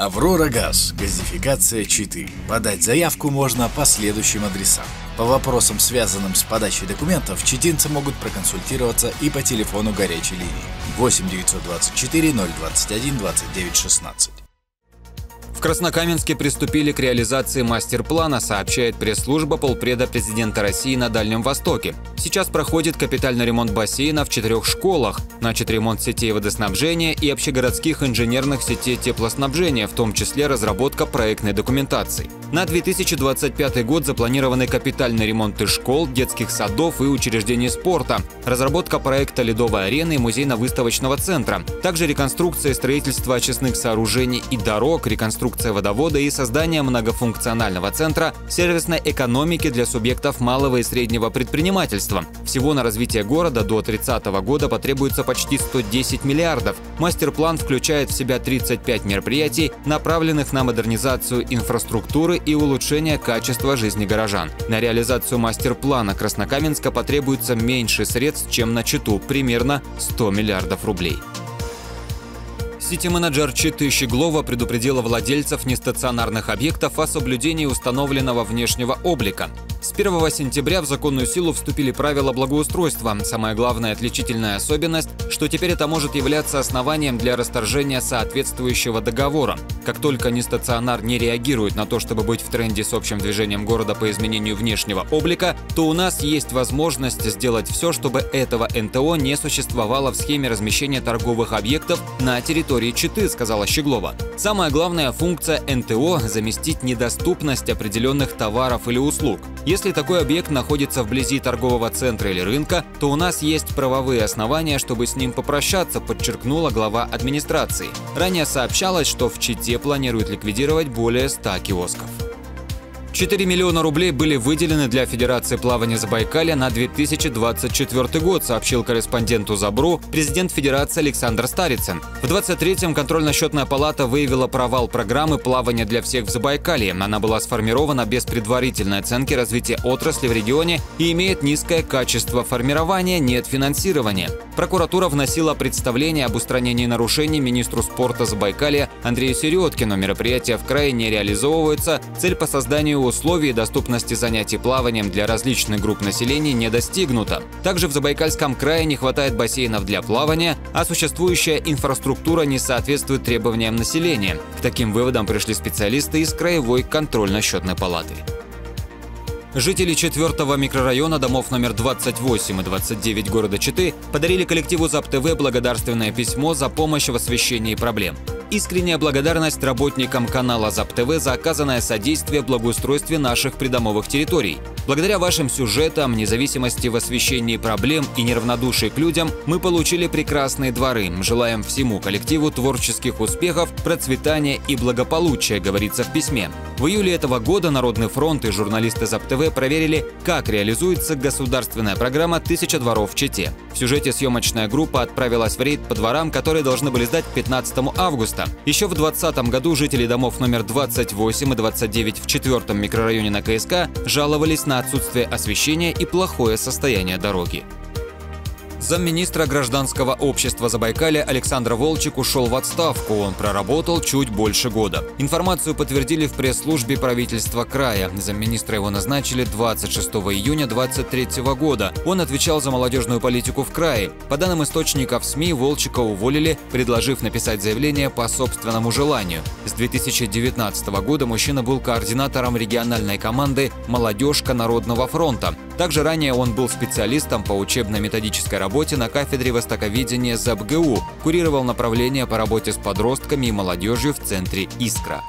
Аврора Газ. Газификация Читы. Подать заявку можно по следующим адресам. По вопросам, связанным с подачей документов, читинцы могут проконсультироваться и по телефону горячей линии 8 924 021 29 16. В Краснокаменске приступили к реализации мастер-плана, сообщает пресс-служба полпреда президента России на Дальнем Востоке. Сейчас проходит капитальный ремонт бассейна в четырех школах, начат ремонт сетей водоснабжения и общегородских инженерных сетей теплоснабжения, в том числе разработка проектной документации. На 2025 год запланированы капитальный ремонт школ, детских садов и учреждений спорта, разработка проекта ледовой арены и музейно-выставочного центра, также реконструкция и строительство очистных сооружений и дорог, реконструкция водовода и создание многофункционального центра сервисной экономики для субъектов малого и среднего предпринимательства. Всего на развитие города до 30 года потребуется почти 110 миллиардов. Мастер-план включает в себя 35 мероприятий, направленных на модернизацию инфраструктуры и улучшение качества жизни горожан. На реализацию мастер-плана Краснокаменска потребуется меньше средств, чем на Читу, примерно 100 миллиардов рублей. Сити-менеджер Читы Щеглова предупредила владельцев нестационарных объектов о соблюдении установленного внешнего облика. С 1 сентября в законную силу вступили правила благоустройства. Самая главная отличительная особенность, что теперь это может являться основанием для расторжения соответствующего договора. Как только нестационар не реагирует на то, чтобы быть в тренде с общим движением города по изменению внешнего облика, то у нас есть возможность сделать все, чтобы этого НТО не существовало в схеме размещения торговых объектов на территории Читы, сказала Щеглова. Самая главная функция НТО – заместить недоступность определенных товаров или услуг. Если такой объект находится вблизи торгового центра или рынка, то у нас есть правовые основания, чтобы с ним попрощаться, подчеркнула глава администрации. Ранее сообщалось, что в Чите планируют ликвидировать более 100 киосков. 4 миллиона рублей были выделены для Федерации плавания Забайкалья на 2024 год, сообщил корреспонденту Забру президент Федерации Александр Старицын. В 23-м контрольно-счетная палата выявила провал программы плавания для всех в Забайкалье. Она была сформирована без предварительной оценки развития отрасли в регионе и имеет низкое качество формирования, нет финансирования. Прокуратура вносила представление об устранении нарушений министру спорта Забайкалья Андрею Середкину. Мероприятие в крае не реализовывается. Цель по созданию условий доступности занятий плаванием для различных групп населения не достигнута. Также в Забайкальском крае не хватает бассейнов для плавания, а существующая инфраструктура не соответствует требованиям населения. К таким выводам пришли специалисты из Краевой контрольно-счетной палаты. Жители 4 микрорайона домов номер 28 и 29 города Читы подарили коллективу ЗАП-ТВ благодарственное письмо за помощь в освещении проблем. Искренняя благодарность работникам канала ЗАП-ТВ за оказанное содействие в благоустройстве наших придомовых территорий. Благодаря вашим сюжетам, независимости в освещении проблем и неравнодушии к людям, мы получили прекрасные дворы. Желаем всему коллективу творческих успехов, процветания и благополучия, говорится в письме. В июле этого года Народный фронт и журналисты ЗАП-ТВ проверили, как реализуется государственная программа «Тысяча дворов в Чите». В сюжете съемочная группа отправилась в рейд по дворам, которые должны были сдать 15 августа. Еще в 2020 году жители домов номер 28 и 29 в 4 микрорайоне на КСК жаловались на отсутствие освещения и плохое состояние дороги. Замминистра гражданского общества Забайкалья Александр Волчек ушел в отставку. Он проработал чуть больше года. Информацию подтвердили в пресс-службе правительства края. Замминистра его назначили 26 июня 2023 года. Он отвечал за молодежную политику в крае. По данным источников СМИ, Волчика уволили, предложив написать заявление по собственному желанию. С 2019 года мужчина был координатором региональной команды «Молодежка Народного фронта». Также ранее он был специалистом по учебно-методической работе на кафедре востоковедения ЗАБГУ, курировал направление по работе с подростками и молодежью в центре «Искра».